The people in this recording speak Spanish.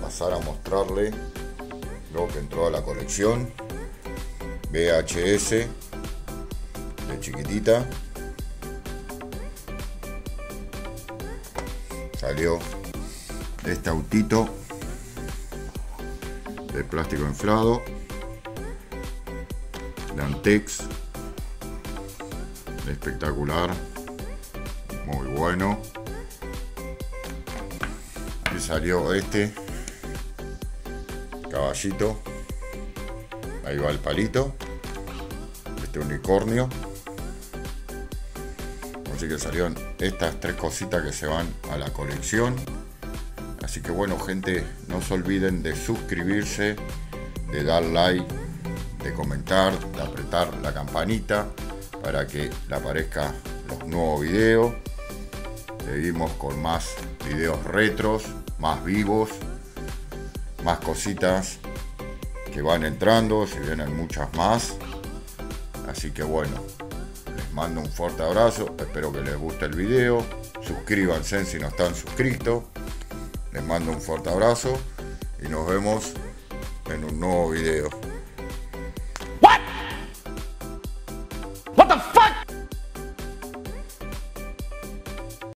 pasar a mostrarle lo que entró a la colección. VHS de chiquitita. Salió este autito de plástico inflado. Lantex. Espectacular. Muy bueno. Y salió este caballito. Ahí va el palito. Este unicornio. Así que salieron estas tres cositas que se van a la colección. Así que bueno gente, no se olviden de suscribirse, de dar like, de comentar, de apretar la campanita para que le aparezca los nuevos videos. Seguimos con más videos retros, más vivos, más cositas que van entrando, si vienen muchas más. Así que bueno, les mando un fuerte abrazo, espero que les guste el video, suscríbanse si no están suscritos, les mando un fuerte abrazo y nos vemos en un nuevo video.